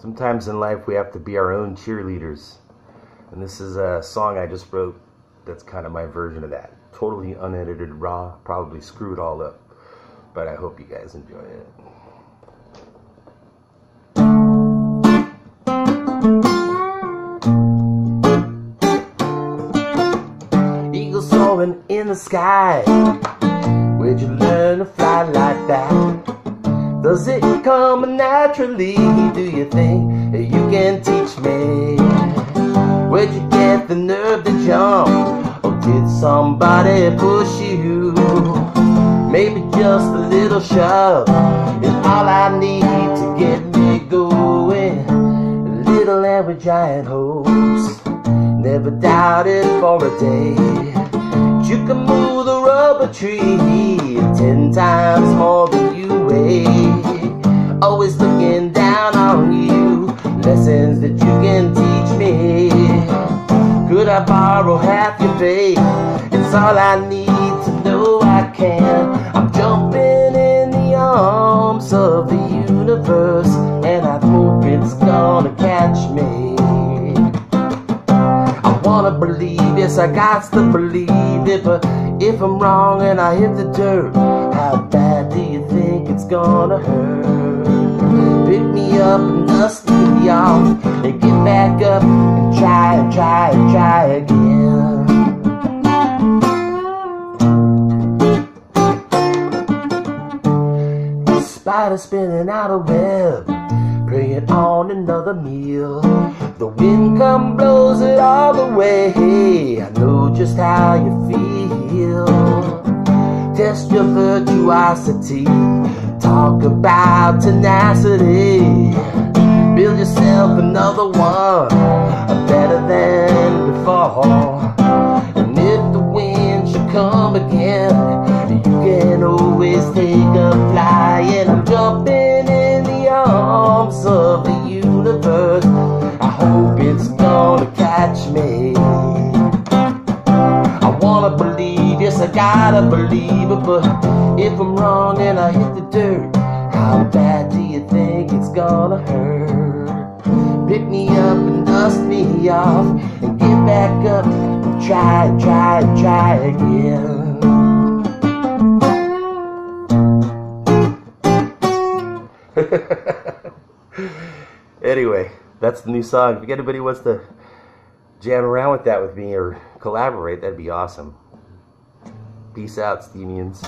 Sometimes in life we have to be our own cheerleaders. And this is a song I just wrote that's kind of my version of that. Totally unedited, raw, probably screwed it all up. But I hope you guys enjoy it. Eagles soaring in the sky. Where'd you learn to fly like that? Does it come naturally? Do you think you can teach me? Where'd you get the nerve to jump? Or did somebody push you? Maybe just a little shove is all I need to get me going. Little and with giant hopes, never doubted for a day. You can move the rubber tree ten times more Always looking down on you. Lessons that you can teach me. Could I borrow half your faith? It's all I need to know. I can. I'm jumping in the arms of the universe And I hope it's gonna catch me. I wanna believe, yes I got to believe it But if I'm wrong and I hit the dirt How bad do you think it's gonna hurt? Pick me up and dust me off And get back up and try and try and try again. Spider spinning out a web Bringing on another meal. The wind come blows it all the way. I know just how you feel Test your virtuosity. Talk about tenacity. Build yourself another one Better than before. And if the wind should come again You can always take a fly. And I'm jumping in the arms of the universe. I hope it's gonna catch me gotta believe it But if I'm wrong and I hit the dirt How bad do you think it's gonna hurt? Pick me up and dust me off And get back up and try, try, try again anyway, that's the new song. If anybody wants to jam around with that with me or collaborate, that'd be awesome. Peace out, Steemians.